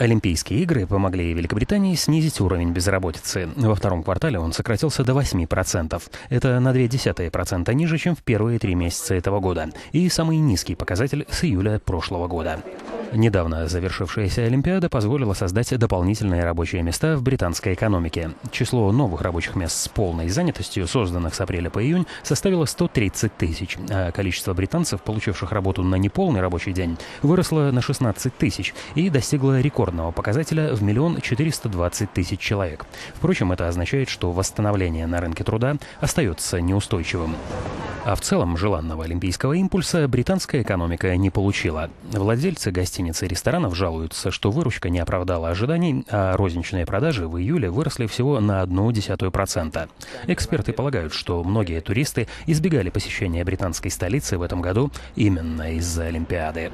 Олимпийские игры помогли Великобритании снизить уровень безработицы. Во втором квартале он сократился до 8%. Это на 0,2% ниже, чем в первые три месяца этого года. И самый низкий показатель с июля прошлого года. Недавно завершившаяся Олимпиада позволила создать дополнительные рабочие места в британской экономике. Число новых рабочих мест с полной занятостью, созданных с апреля по июнь, составило 130 тысяч, а количество британцев, получивших работу на неполный рабочий день, выросло на 16 тысяч и достигло рекордного показателя в миллион 420 тысяч человек. Впрочем, это означает, что восстановление на рынке труда остается неустойчивым. А в целом желанного олимпийского импульса британская экономика не получила. Владельцы гостиниц и ресторанов жалуются, что выручка не оправдала ожиданий, а розничные продажи в июле выросли всего на 0,1%. Эксперты полагают, что многие туристы избегали посещения британской столицы в этом году именно из-за Олимпиады.